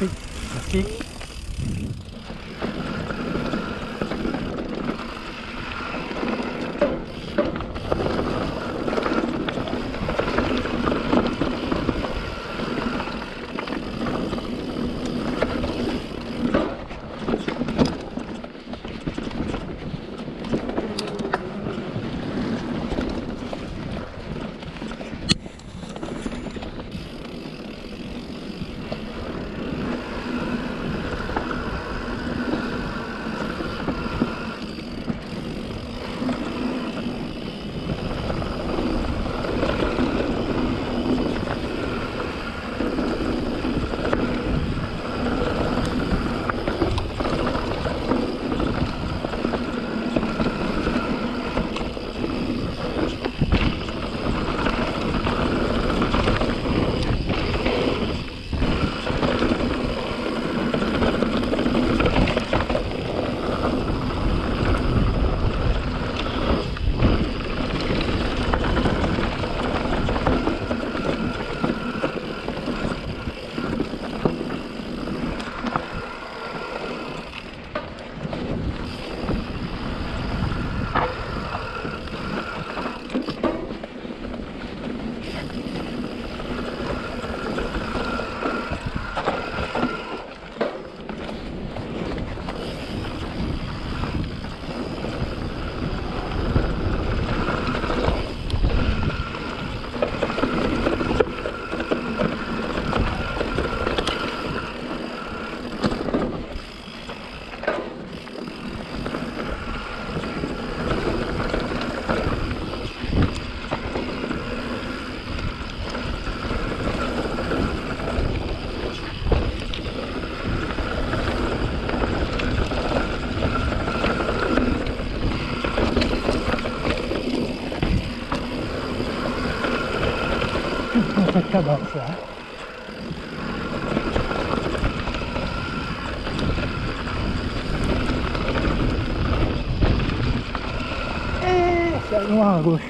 はい。Config aqui. cadastro. É, saiu uma água.